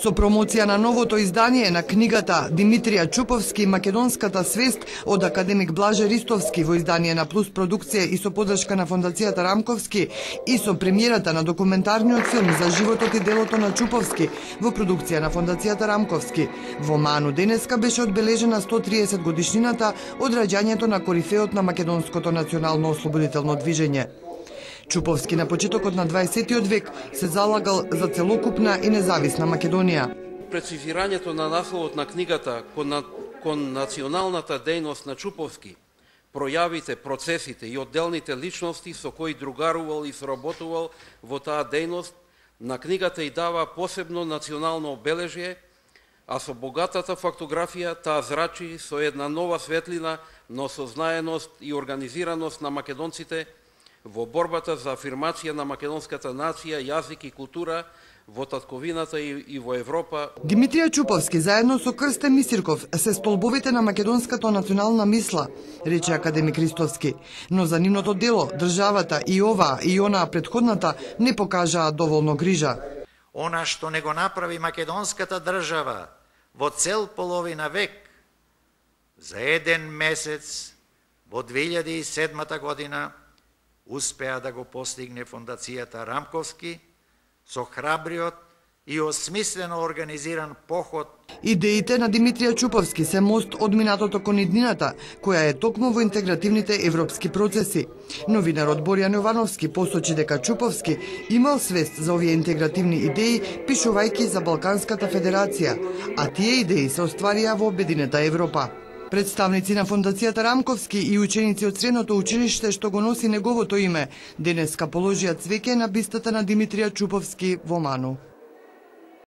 Со промоција на новото издание на книгата Димитрија Чуповски Македонската свест од академик Блаже Ристовски во издание на Плюс продукција и со подршка на фондацијата Рамковски и со премиерата на документарниот филм за животот и делото на Чуповски во продукција на фондацијата Рамковски. Во Ману денеска беше одбележена 130 годишнината од раѓањето на корифеот на македонското национално ослободително движење. Чуповски на почетокот на 20 век се залагал за целокупна и независна Македонија. Прецизирањето на насловот на книгата кон, на, кон националната дејност на Чуповски, пројавите, процесите и одделните личности со кои другарувал и сработувал во таа дејност, на книгата и дава посебно национално обележје, а со богатата фактографија таа зрачи со една нова светлина на осознаеност и организираност на македонците – во борбата за афирмација на македонската нација, јазик и култура во татковината и, и во Европа. Димитрија Чуповски заедно со Крстен Мисирков се столбовите на македонската национална мисла, рече академик Ристовски. Но за нивното дело, државата и ова и она предходната не покажаа доволно грижа. Она што не го направи македонската држава во цел половина век, за еден месец во 2007 година успеа да го постигне фондацијата Рамковски со храбриот и осмислено организиран поход. Идеите на Димитрија Чуповски се мост од минатото кон иднината, која е токму во интегративните европски процеси. Новинарот Боријан Јовановски посочи дека Чуповски имал свест за овие интегративни идеи, пишувајќи за Балканската федерација, а тие идеи се остварија во обединета Европа. Представници на Фондацијата Рамковски и ученици од средното училиште што го носи неговото име, денеска положија цвеќе на бистата на Димитрија Чуповски во Ману.